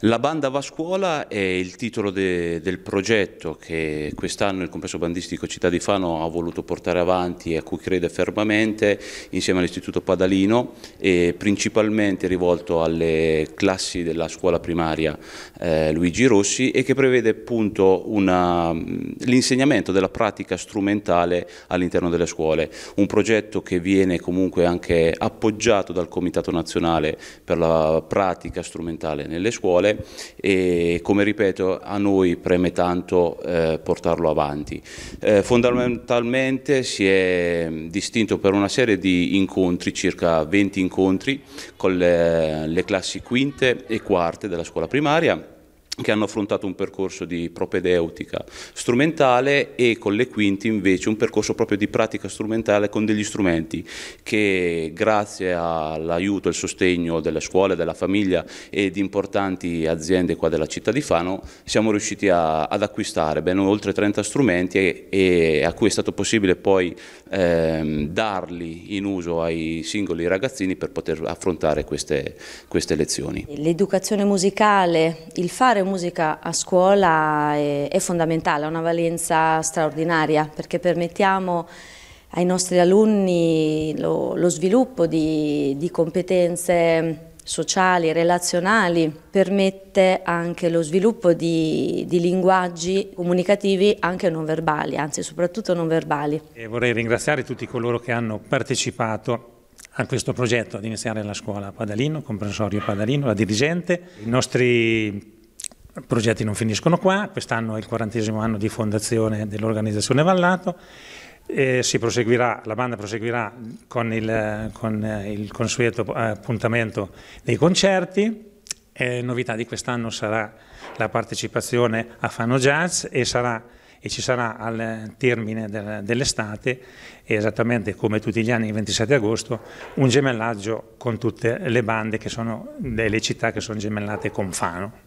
La banda va a scuola è il titolo de, del progetto che quest'anno il complesso bandistico Città di Fano ha voluto portare avanti e a cui crede fermamente insieme all'Istituto Padalino e principalmente rivolto alle classi della scuola primaria eh, Luigi Rossi e che prevede appunto l'insegnamento della pratica strumentale all'interno delle scuole, un progetto che viene comunque anche appoggiato dal Comitato Nazionale per la pratica strumentale nelle scuole scuole e come ripeto a noi preme tanto eh, portarlo avanti. Eh, fondamentalmente si è distinto per una serie di incontri, circa 20 incontri con le, le classi quinte e quarte della scuola primaria che hanno affrontato un percorso di propedeutica strumentale e con le quinti invece un percorso proprio di pratica strumentale con degli strumenti che grazie all'aiuto e al sostegno delle scuole, della famiglia e di importanti aziende qua della città di Fano siamo riusciti a, ad acquistare ben oltre 30 strumenti e, e, a cui è stato possibile poi ehm, darli in uso ai singoli ragazzini per poter affrontare queste, queste lezioni. L'educazione musicale, il fare musica a scuola è, è fondamentale, ha una valenza straordinaria perché permettiamo ai nostri alunni lo, lo sviluppo di, di competenze sociali, relazionali, permette anche lo sviluppo di, di, linguaggi comunicativi anche non verbali, anzi soprattutto non verbali. E vorrei ringraziare tutti coloro che hanno partecipato a questo progetto di iniziare la scuola Padalino, comprensorio Padalino, la dirigente, i nostri i progetti non finiscono qua, quest'anno è il quarantesimo anno di fondazione dell'organizzazione Vallato, e la banda proseguirà con il, con il consueto appuntamento dei concerti, e novità di quest'anno sarà la partecipazione a Fano Jazz e, sarà, e ci sarà al termine del, dell'estate, esattamente come tutti gli anni il 27 agosto, un gemellaggio con tutte le bande che sono delle città che sono gemellate con Fano.